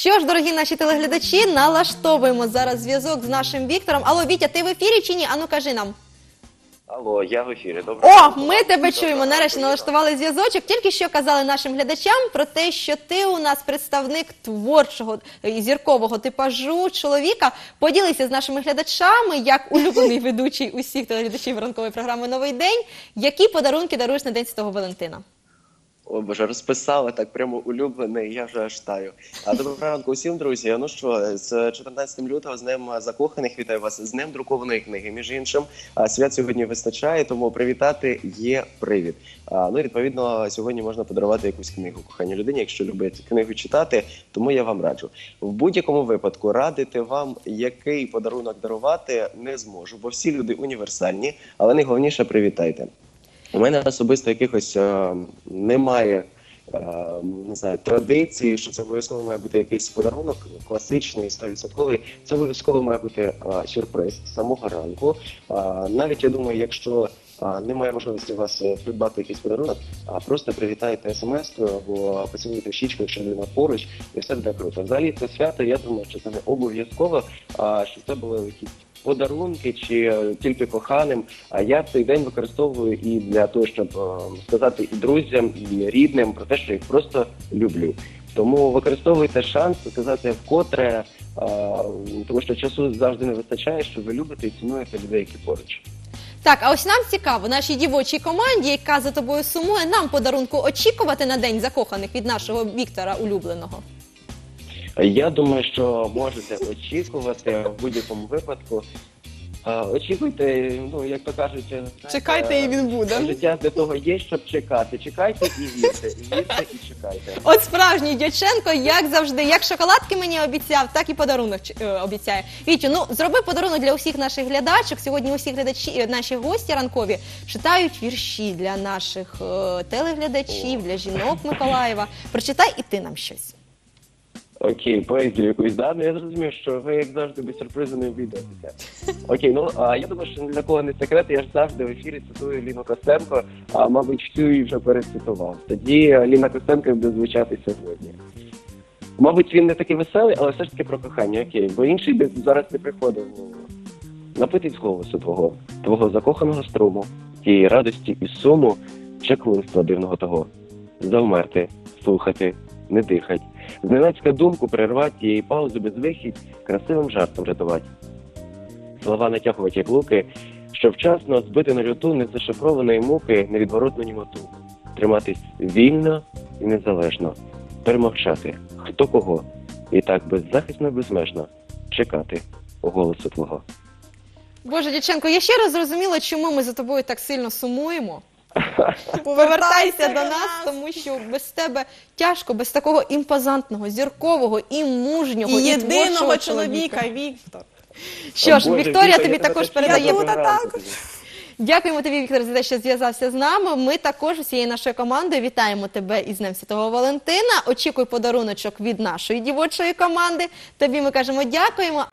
Що ж, дорогі наші телеглядачі, налаштовуємо зараз зв'язок з нашим Віктором. Алло, Вітя, ти в ефірі чи ні? Ану кажи нам. Алло, я в ефірі. Добре. О, ми тебе чуємо. Нарешті налаштували зв'язочок. Тільки що казали нашим глядачам про те, що ти у нас представник творчого і зіркового типажу чоловіка. Поділися з нашими глядачами, як улюблений ведучий усіх телеглядачів ранкової програми Новий день. Які подарунки даруєш на День Святого Валентина? О, Боже, розписали так прямо улюблений, я вже аж таю. А доброго ранку усім, друзі. Ну що, з 14 лютого з Днем закоханих вітаю вас з Днем друкованої книги. Між іншим, свят сьогодні вистачає, тому привітати є привід. А, Ну відповідно, сьогодні можна подарувати якусь книгу коханій людині, якщо любить книгу читати. Тому я вам раджу. В будь-якому випадку радити вам, який подарунок дарувати, не зможу, бо всі люди універсальні, але найголовніше привітайте. У мене особисто якихось е, немає е, не знаю, традиції, що це обов'язково має бути якийсь подарунок класичний, 100%. Це обов'язково має бути е, сюрприз самого ранку. Е, навіть я думаю, якщо е, немає можливості у вас е, придбати якийсь подарунок, а просто привітайте смс-кою або поцілуйте щічку, якщо людина поруч, і все буде круто. Взагалі це свято, я думаю, що це не обов'язково, а що це були якісь подарунки чи е, тільки коханим. А я цей день використовую і для того, щоб е, сказати і друзям, і рідним про те, що їх просто люблю. Тому використовуйте шанс сказати вкотре, е, тому що часу завжди не вистачає, що ви любите і цінуєте людей, які поруч. Так, а ось нам цікаво, нашій дівочій команді, яка за тобою сумує, нам подарунку очікувати на день закоханих від нашого Віктора улюбленого. Я думаю, що можете очікувати в будь-якому випадку. Е, Очікуйте, ну як то кажуть, Чекайте, і він буде. Життя для того є, щоб чекати. Чекайте і вірте, і вірте, і чекайте. От справжній Дяченко, як завжди, як шоколадки мені обіцяв, так і подарунок ч- е, обіцяє. Вітю, ну зроби подарунок для усіх наших глядачок. Сьогодні усі глядачі, е, наші гості ранкові читають вірші для наших е, телеглядачів, для жінок Миколаєва. Прочитай і ти нам щось. Окей, поезію якусь да? Ну, я зрозумів, що ви як завжди без сюрпризу не обійдетеся. Окей, ну а я думаю, що ні для кого не секрет, я ж завжди в ефірі цитую Ліну Костенко, а мабуть, всю її вже перецитував. Тоді Ліна Костенко буде звучати сьогодні. Мабуть, він не такий веселий, але все ж таки про кохання, окей. Бо інший би зараз не приходив. Ну, Напитись голосу твого, твого закоханого струму, тієї радості і суму, чаклунства дивного того. Завмерти, слухати, не дихать. Зненацька думку прервать її паузу без вихідь, красивим жартом рятувати. Слова натягувати як луки, щоб вчасно збити на люту незашифрованої муки невідворотну німоту. Триматись вільно і незалежно, перемовчати, хто кого, і так беззахисно і безмежно чекати голосу твого. Боже, Дяченко, я ще раз зрозуміла, чому ми за тобою так сильно сумуємо. Повертайся до нас, тому що без тебе тяжко, без такого імпозантного, зіркового і мужнього І і, єдиного чоловіка, Віктор. Що ж, Боже, Вікторія тобі я тебе також передає. Тут, а ранку Дякуємо тобі, Віктор, за те, що зв'язався з нами. Ми також усією нашою командою вітаємо тебе із Днем Святого Валентина. Очікуй подаруночок від нашої дівочої команди. Тобі ми кажемо дякуємо.